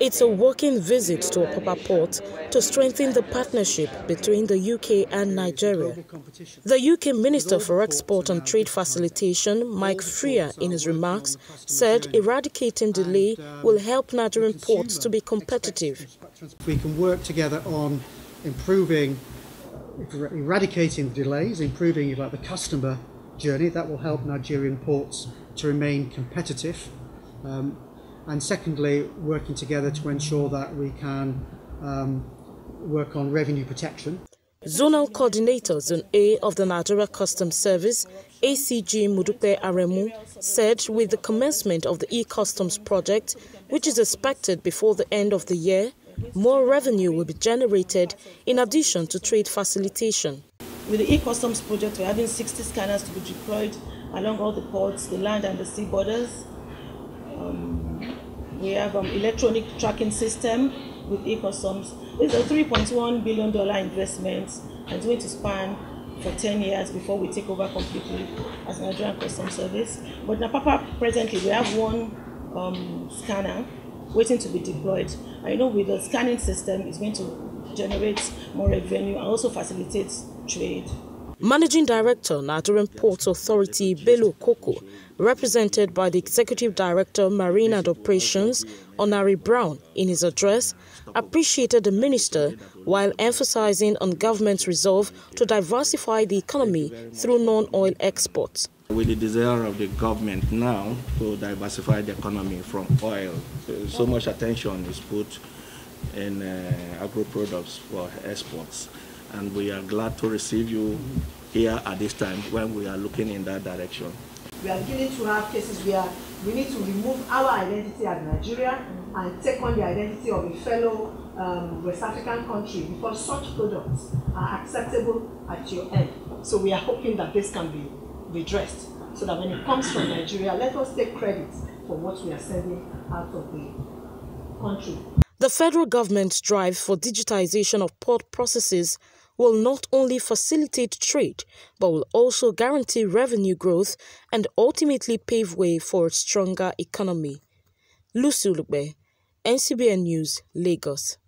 It's a working visit to Apapa Port to strengthen the partnership between the UK and Nigeria. The UK Minister for Export and Trade Facilitation, Mike Freer, in his remarks, said eradicating delay will help Nigerian ports to be competitive. We can work together on improving, eradicating the delays, improving like the customer journey. That will help Nigerian ports to remain competitive. Um, and secondly, working together to ensure that we can um, work on revenue protection. Zonal Coordinator Zone A of the Nigeria Customs Service, ACG Modupe Aremu, said with the commencement of the e-customs project, which is expected before the end of the year, more revenue will be generated in addition to trade facilitation. With the e-customs project, we're having 60 scanners to be deployed along all the ports, the land and the sea borders. Um, we have um, electronic tracking system with e-customs. It's a 3.1 billion dollar investment and it's going to span for 10 years before we take over completely as Nigerian Customs Service. But in Apapa presently we have one um, scanner waiting to be deployed. You know with the scanning system it's going to generate more revenue and also facilitate trade. Managing Director, Nigerian Ports Authority, Bello Koko, represented by the Executive Director, Marine and Operations, Onari Brown, in his address, appreciated the minister while emphasizing on government's resolve to diversify the economy through non-oil exports. With the desire of the government now to diversify the economy from oil, so much attention is put in uh, agro products for exports and we are glad to receive you here at this time when we are looking in that direction. We are beginning to have cases where we need to remove our identity as Nigeria and take on the identity of a fellow um, West African country because such products are acceptable at your end. So we are hoping that this can be redressed so that when it comes from Nigeria, let us take credit for what we are sending out of the country. The federal government's drive for digitization of port processes will not only facilitate trade, but will also guarantee revenue growth and ultimately pave way for a stronger economy. Lucy Lugbe, NCBN News, Lagos.